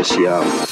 this year.